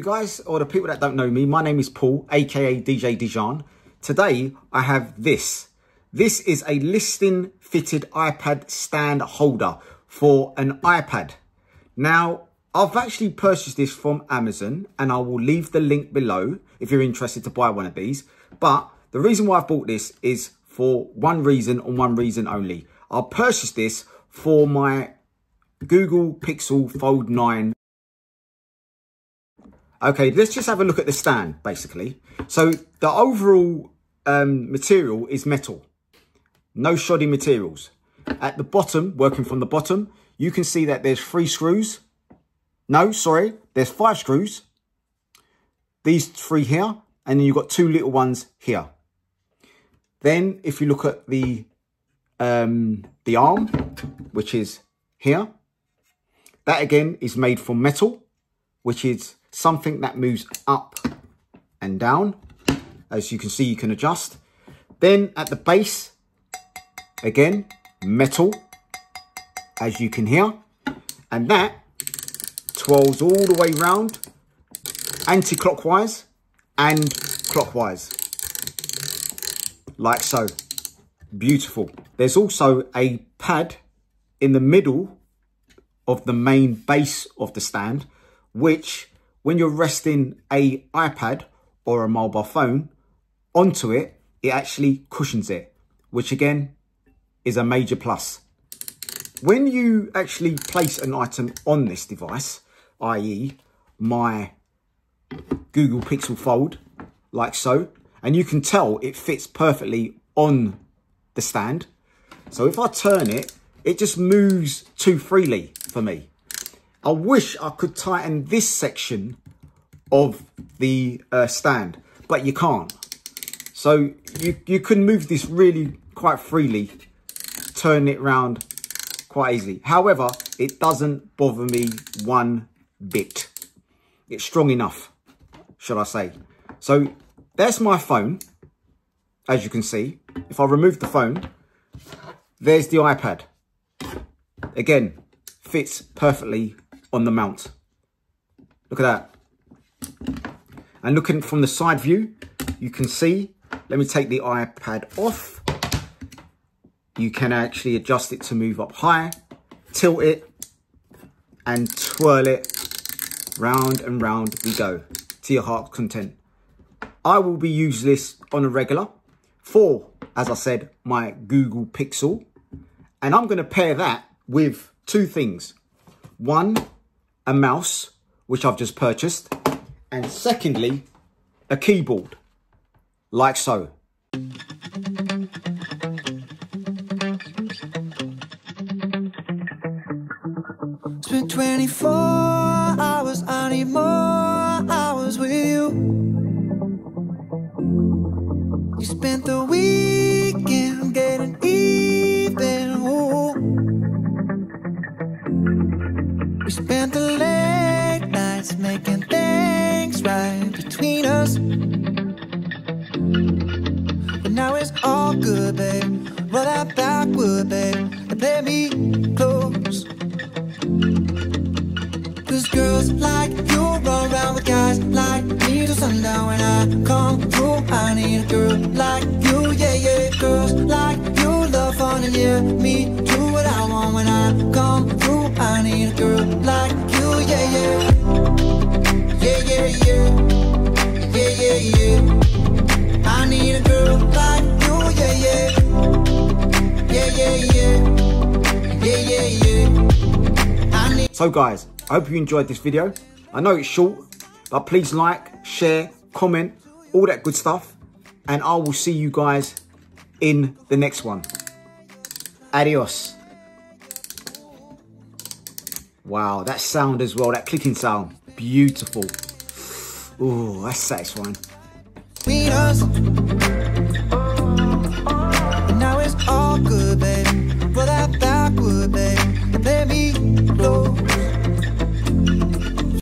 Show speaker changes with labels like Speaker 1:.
Speaker 1: Guys, or the people that don't know me, my name is Paul, aka DJ Dejarn. Today, I have this. This is a listing fitted iPad stand holder for an iPad. Now, I've actually purchased this from Amazon and I will leave the link below if you're interested to buy one of these. But the reason why I've bought this is for one reason and one reason only. I purchased this for my Google Pixel Fold 9 Okay, let's just have a look at the stand, basically. So the overall um, material is metal. No shoddy materials. At the bottom, working from the bottom, you can see that there's three screws. No, sorry, there's five screws. These three here, and then you've got two little ones here. Then, if you look at the um, the arm, which is here, that again is made from metal, which is something that moves up and down. As you can see, you can adjust. Then at the base, again, metal, as you can hear. And that twirls all the way round, anti-clockwise and clockwise, like so. Beautiful. There's also a pad in the middle of the main base of the stand, which when you're resting a iPad or a mobile phone onto it, it actually cushions it, which again is a major plus. When you actually place an item on this device, i.e. my Google Pixel Fold, like so, and you can tell it fits perfectly on the stand. So if I turn it, it just moves too freely for me. I wish I could tighten this section of the uh, stand, but you can't. So you, you can move this really quite freely, turn it around quite easily. However, it doesn't bother me one bit. It's strong enough, should I say. So there's my phone, as you can see. If I remove the phone, there's the iPad. Again, fits perfectly on the mount. Look at that. And looking from the side view, you can see, let me take the iPad off. You can actually adjust it to move up high, tilt it, and twirl it round and round we go to your heart content. I will be using this on a regular for, as I said, my Google Pixel. And I'm going to pair that with two things. One, a mouse, which I've just purchased. And secondly, a keyboard, like so.
Speaker 2: Spent 24 hours, I need more now it's all good, babe. Roll that backward, babe, and play me close. Cause girls like you run around with guys like me till sundown when I come through. I need a girl like you, yeah, yeah. Girls like you love fun and yeah, me do what I want when I come through. I need a girl like you, yeah, yeah. Yeah,
Speaker 1: So guys, I hope you enjoyed this video. I know it's short, but please like, share, comment, all that good stuff. And I will see you guys in the next one. Adios. Wow, that sound as well, that clicking sound, beautiful. Oh, that's satisfying.